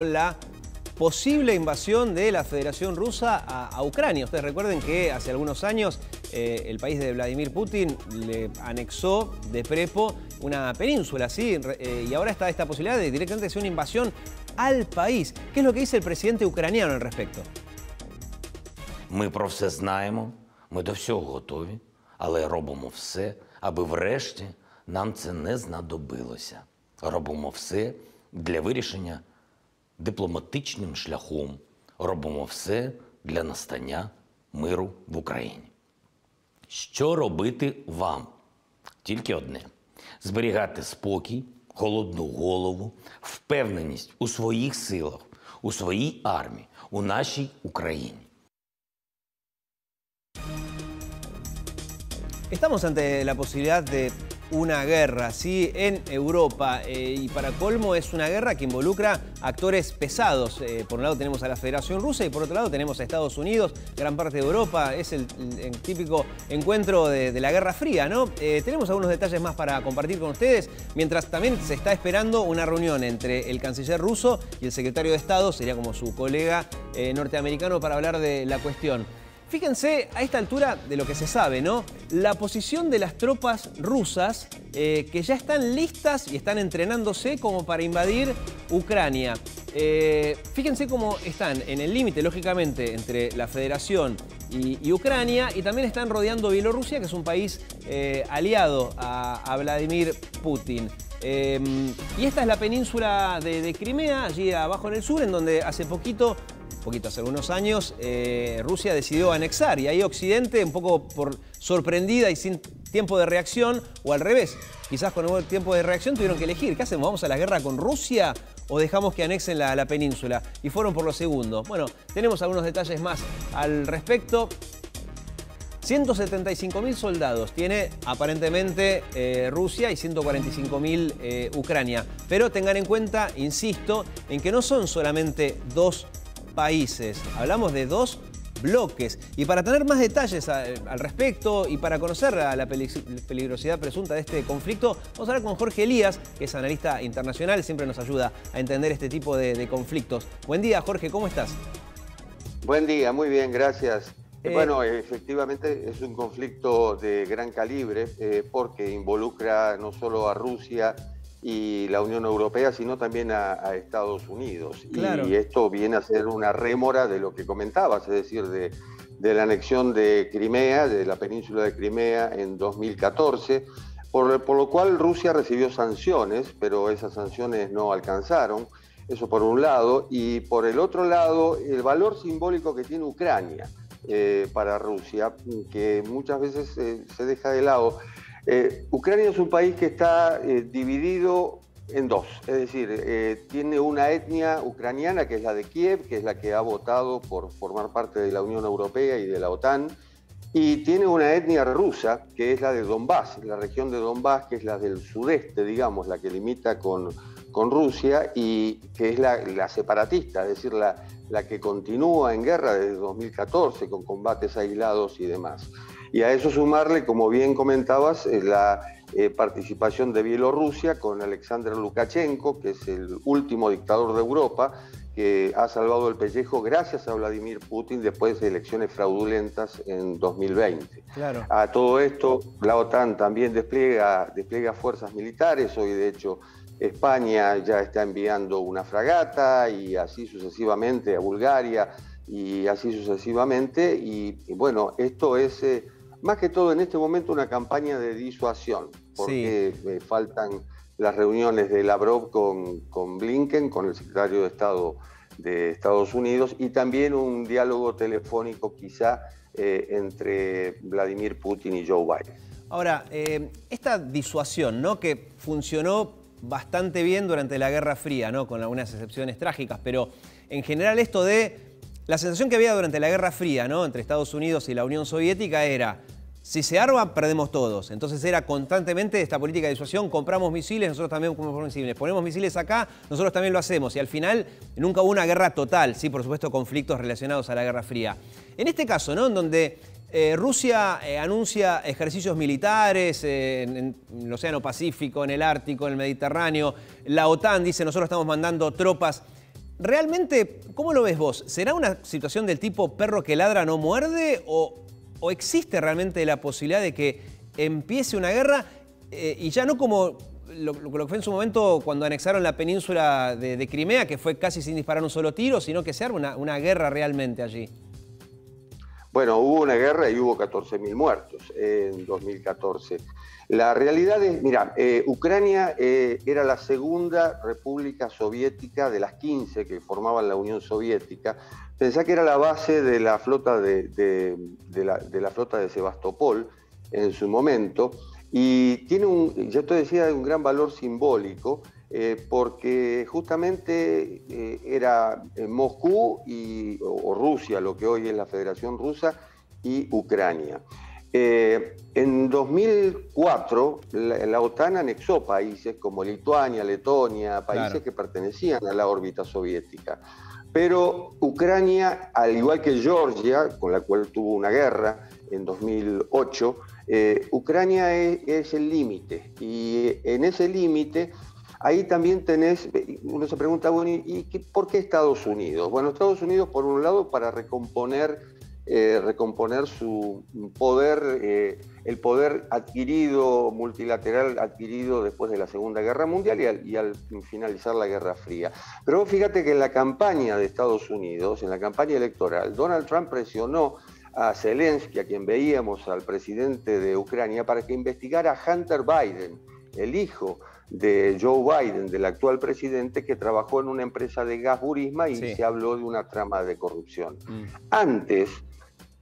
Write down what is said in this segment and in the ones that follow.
la posible invasión de la Federación Rusa a, Ucrania. Ustedes recuerden que hace algunos años eh, el país de Vladimir Putin le anexó de Prepo una península, ¿sí? Eh, y ahora está esta posibilidad de directamente hacer una invasión al país. ¿Qué es lo que dice el presidente ucraniano al respecto? Ми про все знаємо, ми до всього готові, але робимо все, аби врешті нам це не знадобилося. Робимо все для вирішення дипломатичним шляхом робимо все для настання миру в Україні. Що робити вам? Тільки одне: зберігати спокій, холодну голову, впевненість у своїх силах, у своїй армії, у нашій Україні. Estamos ante la posibilidad de una guerra, ¿sí? En Europa. Eh, y para colmo es una guerra que involucra actores pesados. Eh, por un lado tenemos a la Federación Rusa y por otro lado tenemos a Estados Unidos, gran parte de Europa. Es el, típico encuentro de, la Guerra Fría, ¿no? Eh, tenemos algunos detalles más para compartir con ustedes, mientras también se está esperando una reunión entre el canciller ruso y el secretario de Estado, sería como su colega norteamericano, para hablar de la cuestión. Fíjense a esta altura de lo que se sabe, ¿no? La posición de las tropas rusas eh, que ya están listas y están entrenándose como para invadir Ucrania. Eh, fíjense cómo están en el límite, lógicamente, entre la Federación y, Ucrania y también están rodeando Bielorrusia, que es un país eh, aliado a, Vladimir Putin. y esta es la península de, de Crimea, allí abajo en el sur, en donde hace poquito poquito, hace algunos años, eh, Rusia decidió anexar y ahí Occidente, un poco por sorprendida y sin tiempo de reacción, o al revés, quizás con un tiempo de reacción tuvieron que elegir, ¿qué hacemos? ¿Vamos a la guerra con Rusia o dejamos que anexen la, península? Y fueron por lo segundo. Bueno, tenemos algunos detalles más al respecto. 175.000 soldados tiene aparentemente eh, Rusia y 145.000 eh, Ucrania. Pero tengan en cuenta, insisto, en que no son solamente dos países. Hablamos de dos bloques. Y para tener más detalles al respecto y para conocer la peligrosidad presunta de este conflicto, vamos a hablar con Jorge Elías, que es analista internacional, siempre nos ayuda a entender este tipo de, conflictos. Buen día, Jorge, ¿cómo estás? Buen día, muy bien, gracias. Eh, bueno, efectivamente es un conflicto de gran calibre eh, porque involucra no solo a Rusia, y la Unión Europea, sino también a, Estados Unidos. Y esto viene a ser una rémora de lo que comentabas, es decir, de, la anexión de Crimea, de la península de Crimea en 2014, por, por, lo cual Rusia recibió sanciones, pero esas sanciones no alcanzaron. Eso por un lado. Y por el otro lado, el valor simbólico que tiene Ucrania eh, para Rusia, que muchas veces eh, se deja de lado. Eh, Ucrania es un país que está eh, dividido en dos, es decir, eh, tiene una etnia ucraniana que es la de Kiev, que es la que ha votado por formar parte de la Unión Europea y de la OTAN, y tiene una etnia rusa que es la de Donbass, la región de Donbass, que es la del sudeste, digamos, la que limita con, con Rusia y que es la, separatista, es decir, la, la que continúa en guerra desde 2014 con combates aislados y demás. Y a eso sumarle, como bien comentabas, eh, la eh, participación de Bielorrusia con Alexander Lukashenko, que es el último dictador de Europa, que ha salvado el pellejo gracias a Vladimir Putin después de elecciones fraudulentas en 2020. Claro. A todo esto, la OTAN también despliega, despliega fuerzas militares. Hoy, de hecho, España ya está enviando una fragata y así sucesivamente a Bulgaria y así sucesivamente. Y, bueno, esto es... Eh, más que todo en este momento una campaña de disuasión, porque eh, faltan las reuniones de Lavrov con, con Blinken, con el secretario de Estado de Estados Unidos, y también un diálogo telefónico quizá eh, entre Vladimir Putin y Joe Biden. Ahora, eh, esta disuasión, ¿no? que funcionó bastante bien durante la Guerra Fría, ¿no? con algunas excepciones trágicas, pero en general esto de la sensación que había durante la Guerra Fría, ¿no? Entre Estados Unidos y la Unión Soviética era, si se arma, perdemos todos. Entonces era constantemente esta política de disuasión, compramos misiles, nosotros también compramos misiles, ponemos misiles acá, nosotros también lo hacemos. Y al final nunca hubo una guerra total, sí, por supuesto, conflictos relacionados a la Guerra Fría. En este caso, ¿no? En donde eh, Rusia eh, anuncia ejercicios militares eh, en, el Océano Pacífico, en el Ártico, en el Mediterráneo. La OTAN dice, nosotros estamos mandando tropas realmente, ¿cómo lo ves vos? ¿Será una situación del tipo perro que ladra no muerde o, existe realmente la posibilidad de que empiece una guerra eh, y ya no como lo, que fue en su momento cuando anexaron la península de, Crimea, que fue casi sin disparar un solo tiro, sino que se arma una, guerra realmente allí. Bueno, hubo una guerra y hubo 14.000 muertos en 2014. La realidad es, mira, eh, Ucrania eh, era la segunda república soviética de las 15 que formaban la Unión Soviética. Pensá que era la base de la flota de, la, de la flota de Sebastopol en su momento. Y tiene un, ya te decía, un gran valor simbólico, eh, porque justamente eh, era Moscú y, o, Rusia, lo que hoy es la Federación Rusa, y Ucrania. Eh, en 2004, la, OTAN anexó países como Lituania, Letonia, países que pertenecían a la órbita soviética. Pero Ucrania, al igual que Georgia, con la cual tuvo una guerra en 2008, eh, Ucrania es, el límite y en ese límite ahí también tenés, uno se pregunta, bueno, ¿y, por qué Estados Unidos? Bueno, Estados Unidos por un lado para recomponer, eh, recomponer su poder, eh, el poder adquirido, multilateral adquirido después de la Segunda Guerra Mundial y al, finalizar la Guerra Fría. Pero fíjate que en la campaña de Estados Unidos, en la campaña electoral, Donald Trump presionó a Zelensky, a quien veíamos al presidente de Ucrania, para que investigara a Hunter Biden, el hijo de Joe Biden, del actual presidente, que trabajó en una empresa de gas Burisma y se habló de una trama de corrupción. Mm. Antes,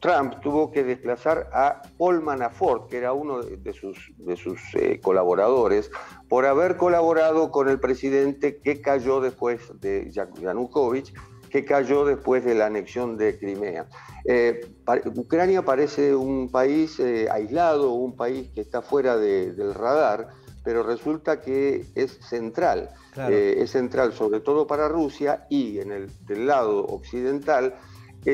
Trump tuvo que desplazar a Paul Manafort, que era uno de sus, de sus eh, colaboradores, por haber colaborado con el presidente que cayó después de Yanukovych que cayó después de la anexión de Crimea. Eh, Ucrania parece un país eh, aislado, un país que está fuera del radar, pero resulta que es central. Eh, es central sobre todo para Rusia y en el del lado occidental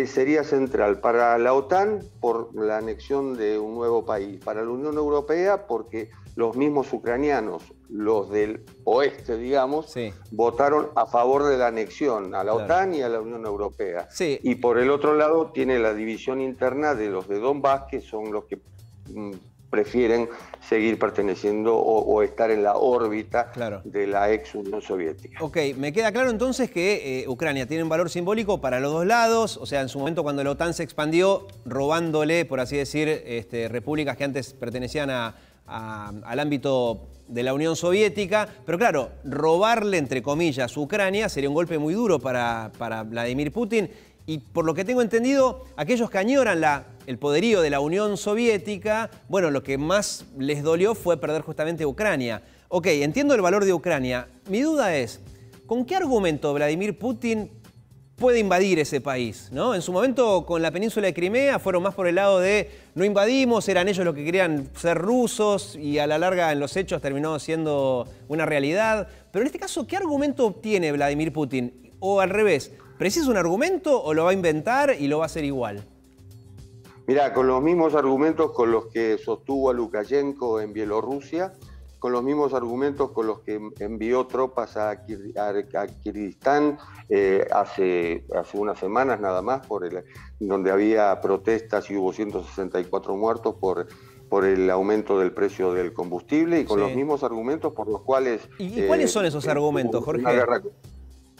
sería central para la OTAN por la anexión de un nuevo país, para la Unión Europea porque los mismos ucranianos, los del oeste, digamos, votaron a favor de la anexión a la OTAN y a la Unión Europea. Y por el otro lado tiene la división interna de los de Donbass, que son los que mm, prefieren seguir perteneciendo o, estar en la órbita de la ex Unión Soviética. Ok, me queda claro entonces que eh, Ucrania tiene un valor simbólico para los dos lados, o sea, en su momento cuando la OTAN se expandió, robándole, por así decir, este, repúblicas que antes pertenecían a al ámbito de la Unión Soviética, pero claro, robarle, entre comillas, Ucrania sería un golpe muy duro para, para Vladimir Putin y por lo que tengo entendido, aquellos que añoran el poderío de la Unión Soviética, bueno, lo que más les dolió fue perder justamente Ucrania. Ok, entiendo el valor de Ucrania. Mi duda es, ¿con qué argumento Vladimir Putin puede invadir ese país. ¿no? En su momento con la península de Crimea fueron más por el lado de no invadimos, eran ellos los que querían ser rusos y a la larga en los hechos terminó siendo una realidad. Pero en este caso, ¿qué argumento obtiene Vladimir Putin? O al revés, ¿precisa un argumento o lo va a inventar y lo va a hacer igual? Mira, con los mismos argumentos con los que sostuvo a Lukashenko en Bielorrusia, con los mismos argumentos con los que envió tropas a, Kirguistán eh, hace, hace unas semanas nada más, por el, donde había protestas y hubo 164 muertos por, por el aumento del precio del combustible y con los mismos argumentos por los cuales... ¿Y, cuáles son esos eh, argumentos, Jorge?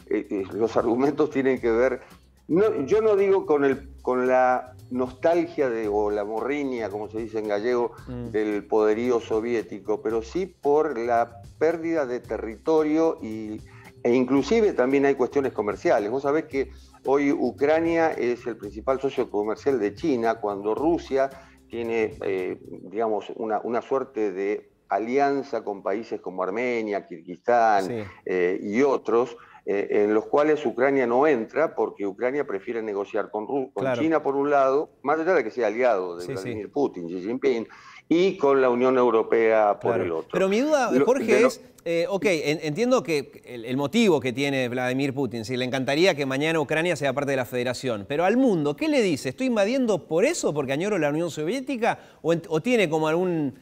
Eh, los argumentos tienen que ver... yo no digo con, el, con la nostalgia de, o la morriña, como se dice en gallego, mm. del poderío soviético, pero sí por la pérdida de territorio y, e inclusive también hay cuestiones comerciales. Vos sabés que hoy Ucrania es el principal socio comercial de China, cuando Rusia tiene, eh, digamos, una, una suerte de alianza con países como Armenia, Kirguistán eh, y otros, eh, en los cuales Ucrania no entra porque Ucrania prefiere negociar con, con China por un lado, más allá de que sea aliado de Vladimir Putin, Xi Jinping, y con la Unión Europea por el otro. Pero mi duda, Jorge, es, eh, ok, entiendo que el, motivo que tiene Vladimir Putin, si le encantaría que mañana Ucrania sea parte de la federación, pero al mundo, ¿qué le dice? ¿Estoy invadiendo por eso, porque añoro la Unión Soviética, o, o tiene como algún,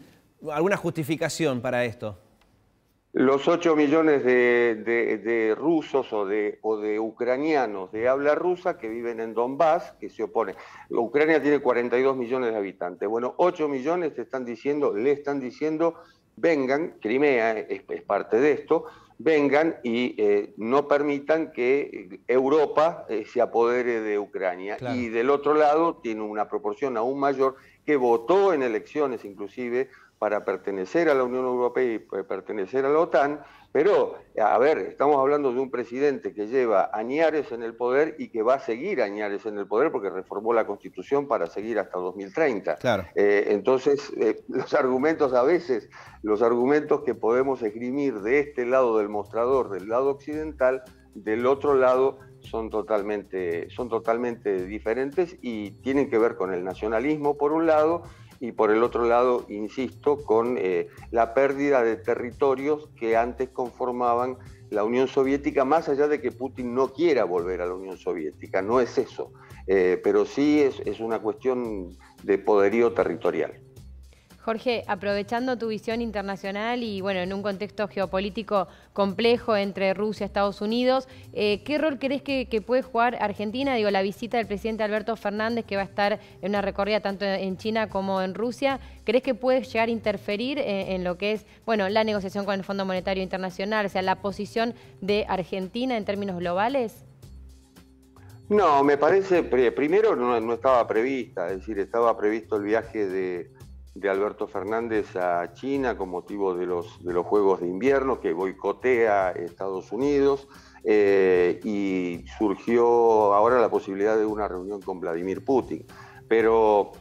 alguna justificación para esto? Los 8 millones de, rusos o de, o de, ucranianos de habla rusa que viven en Donbass, que se oponen. Ucrania tiene 42 millones de habitantes. Bueno, 8 millones están diciendo, le están diciendo, vengan, Crimea es, parte de esto, vengan y eh, no permitan que Europa eh, se apodere de Ucrania. Y del otro lado tiene una proporción aún mayor que votó en elecciones inclusive para pertenecer a la Unión Europea y pertenecer a la OTAN, pero, a ver, estamos hablando de un presidente que lleva añares en el poder y que va a seguir añares en el poder porque reformó la Constitución para seguir hasta 2030. Claro. Eh, entonces, eh, los argumentos a veces, los argumentos que podemos esgrimir de este lado del mostrador, del lado occidental, del otro lado son totalmente, son totalmente diferentes y tienen que ver con el nacionalismo por un lado y por el otro lado, insisto, con eh, la pérdida de territorios que antes conformaban la Unión Soviética, más allá de que Putin no quiera volver a la Unión Soviética, no es eso, eh, pero sí es, es una cuestión de poderío territorial. Jorge, aprovechando tu visión internacional y bueno, en un contexto geopolítico complejo entre Rusia y Estados Unidos, eh, ¿qué rol crees que, puede jugar Argentina? Digo, la visita del presidente Alberto Fernández, que va a estar en una recorrida tanto en China como en Rusia, ¿crees que puede llegar a interferir en, lo que es, bueno, la negociación con el Fondo Monetario Internacional, o sea, la posición de Argentina en términos globales? No, me parece, primero no estaba prevista, es decir, estaba previsto el viaje de de Alberto Fernández a China con motivo de los, de los Juegos de Invierno que boicotea Estados Unidos eh, y surgió ahora la posibilidad de una reunión con Vladimir Putin. Pero,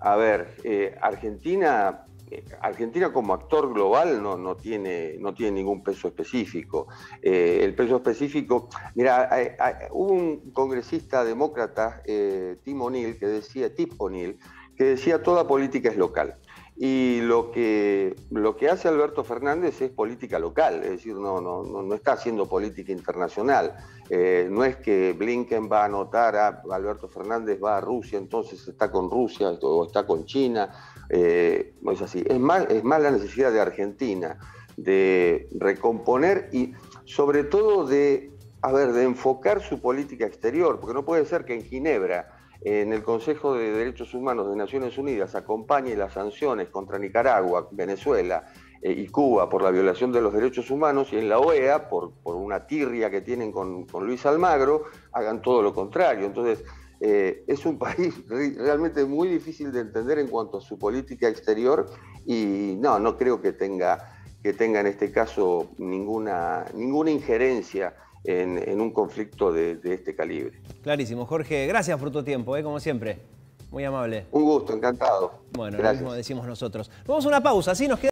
a ver, eh, Argentina, eh, Argentina como actor global no, no, tiene, no tiene ningún peso específico. el peso específico, mira, hubo un congresista demócrata, Tim O'Neill, que decía, Tip O'Neill, que decía toda política es local. Y lo que, lo que hace Alberto Fernández es política local, es decir, no, no, no, está haciendo política internacional. Eh, no es que Blinken va a anotar a Alberto Fernández va a Rusia, entonces está con Rusia o está con China. Eh, no es así. Es más, es más la necesidad de Argentina de recomponer y sobre todo de, a ver, de enfocar su política exterior, porque no puede ser que en Ginebra en el Consejo de Derechos Humanos de Naciones Unidas acompañe las sanciones contra Nicaragua, Venezuela eh, y Cuba por la violación de los derechos humanos y en la OEA, por, una tirria que tienen con, Luis Almagro, hagan todo lo contrario. Entonces, eh, es un país realmente muy difícil de entender en cuanto a su política exterior y no, no creo que tenga, que tenga en este caso ninguna, ninguna injerencia en, un conflicto de, este calibre. Clarísimo. Jorge, gracias por tu tiempo, ¿eh? como siempre. Muy amable. Un gusto, encantado. Bueno, lo mismo decimos nosotros. Vamos a una pausa, así nos queda...